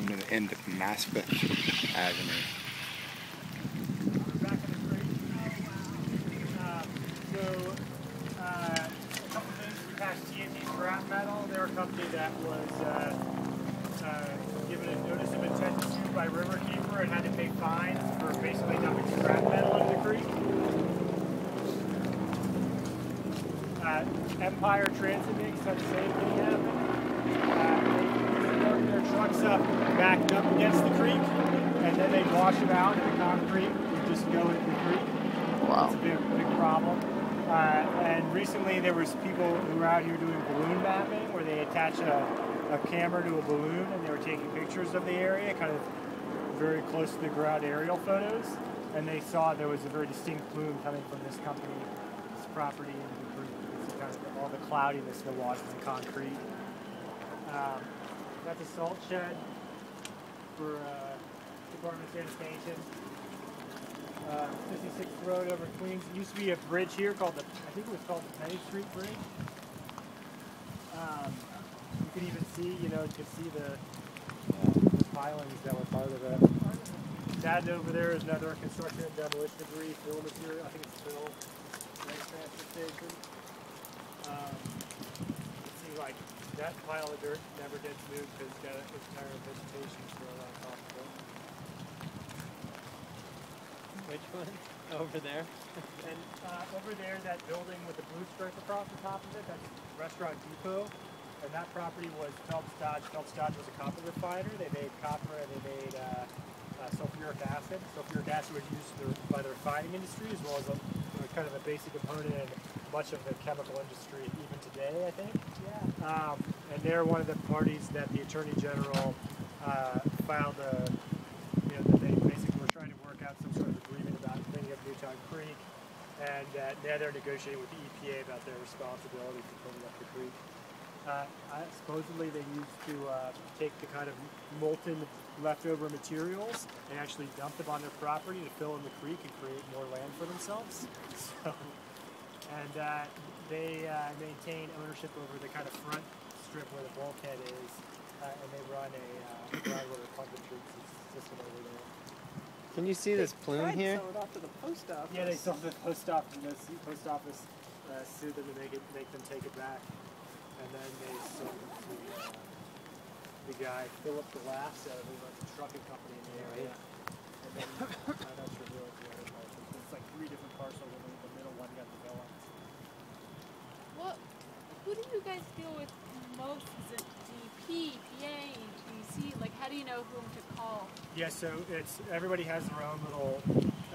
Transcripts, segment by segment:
I'm going to end Maspeth Avenue. Back in the crate. So, uh, a couple things. We passed TNT scrap metal. They're a company that was uh, uh, given a notice of intent to by Riverkeeper and had to pay fines for basically dumping scrap metal into the creek. Uh, Empire Transit had the same thing happen. Their trucks up, backed up against the creek, and then they wash it out in the concrete and just go into the creek. Wow. It's a big, big problem. Uh, and recently there was people who were out here doing balloon mapping where they attach a, a camera to a balloon and they were taking pictures of the area, kind of very close to the ground aerial photos. And they saw there was a very distinct plume coming from this company, this property into the creek. It's kind of all the cloudiness in the water and concrete. Um, a salt shed for uh, Department of Sanitation. Uh, 56th Road over Queens. It used to be a bridge here called the, I think it was called the Penny Street Bridge. Um, you could even see, you know, you could see the, uh, the pilings that were part of it. That over there is another construction and demolition debris, fill material. I think it's fill station. Um, it seems like that pile of dirt never gets moved because it's got entire vegetation still on top of it. Which one? Over there? And uh, over there, that building with the blue stripe across the top of it, that's Restaurant Depot. And that property was Phelps Dodge. Phelps Dodge was a copper refiner. They made copper and they made uh, uh, sulfuric acid. Sulfuric acid was used by the refining industry as well as a, kind of a basic component in much of the chemical industry even today, I think. Yeah. Um, and they're one of the parties that the Attorney General uh, filed a, you know, that they basically were trying to work out some sort of agreement about cleaning up Newtown Creek, and that now they're negotiating with the EPA about their responsibility for cleaning up the creek. Uh, supposedly they used to uh, take the kind of molten leftover materials and actually dump them on their property to fill in the creek and create more land for themselves. So, and uh, they uh, maintain ownership over the kind of front strip where the bulkhead is, uh, and they run a uh, groundwater pump and treat sys- system over there. Can you see this plume Tried to here? sell it off to the post office. Yeah, they sold the post office, and the post office uh, sued them to make it, make them take it back, and then they sold it to uh, the guy Philip Glass, uh, who runs a trucking company in the area. And then I'm not sure who owns the other parcels. It's like three different parcels, and then the middle one got developed. What? Who do you guys deal with most? Is it DP, PA, HBC? Like, how do you know whom to call? Yeah, so it's everybody has their own little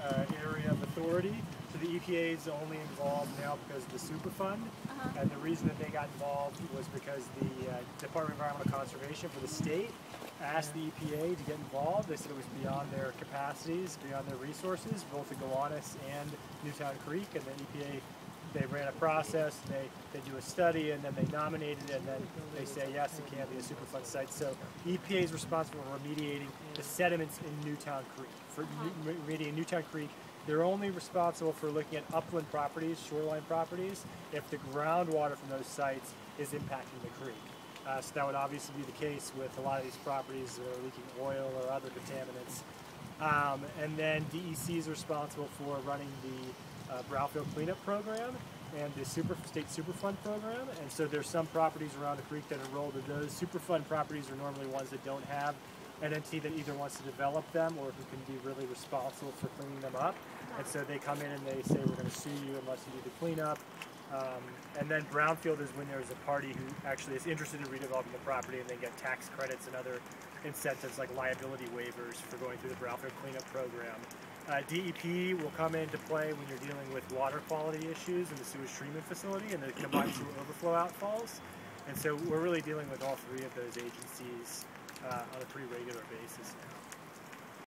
uh, area of authority. So the EPA is only involved now because of the Superfund, Uh-huh. and the reason that they got involved was because the uh, Department of Environmental Conservation for the state asked the EPA to get involved. They said it was beyond their capacities, beyond their resources, both at Gowanus and Newtown Creek, and the EPA they ran a process, they, they do a study, and then they nominate it, and then they say, yes, it can be a Superfund site. So EPA is responsible for remediating the sediments in Newtown Creek. For remediating Newtown Creek, they're only responsible for looking at upland properties, shoreline properties, if the groundwater from those sites is impacting the creek. Uh, so that would obviously be the case with a lot of these properties that are leaking oil or other contaminants. Um, and then DEC is responsible for running the uh, brownfield cleanup program and the super state superfund program. And so there's some properties around the creek that are enrolled in those. Superfund properties are normally ones that don't have an entity that either wants to develop them or who can be really responsible for cleaning them up. And so they come in and they say, we're going to sue you unless you do the cleanup. Um, and then brownfield is when there's a party who actually is interested in redeveloping the property and they get tax credits and other incentives like liability waivers for going through the brownfield cleanup program. Uh, DEP will come into play when you're dealing with water quality issues in the sewage treatment facility and the combined sewer overflow outfalls. And so we're really dealing with all three of those agencies uh, on a pretty regular basis now.